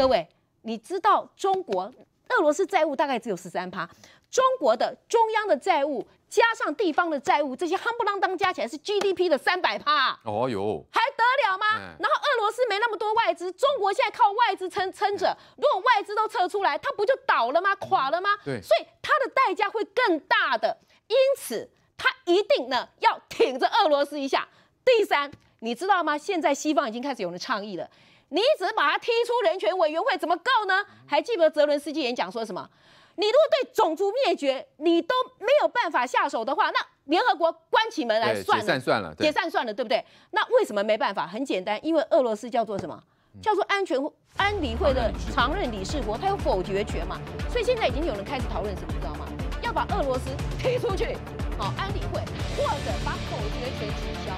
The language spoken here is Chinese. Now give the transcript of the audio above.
各位，你知道中国俄罗斯债务大概只有十三趴，中国的中央的债务加上地方的债务，这些夯不啷当加起来是 GDP 的三百趴。哦哟，还得了吗？然后俄罗斯没那么多外资，中国现在靠外资撑撑着，如果外资都撤出来，它不就倒了吗？垮了吗？对，所以它的代价会更大的，因此它一定呢要挺着俄罗斯一下。第三，你知道吗？现在西方已经开始有人倡议了，你只把他踢出人权委员会怎么告呢？还记得泽伦斯基演讲说什么？你如果对种族灭绝你都没有办法下手的话，那联合国关起门来算了，解散算了，解散算了，对不对？那为什么没办法？很简单，因为俄罗斯叫做什么？叫做安全安理会的常任理事国，它有否决权嘛？所以现在已经有人开始讨论什么，知道吗？要把俄罗斯踢出去，好，安理会，或者把否决权取消。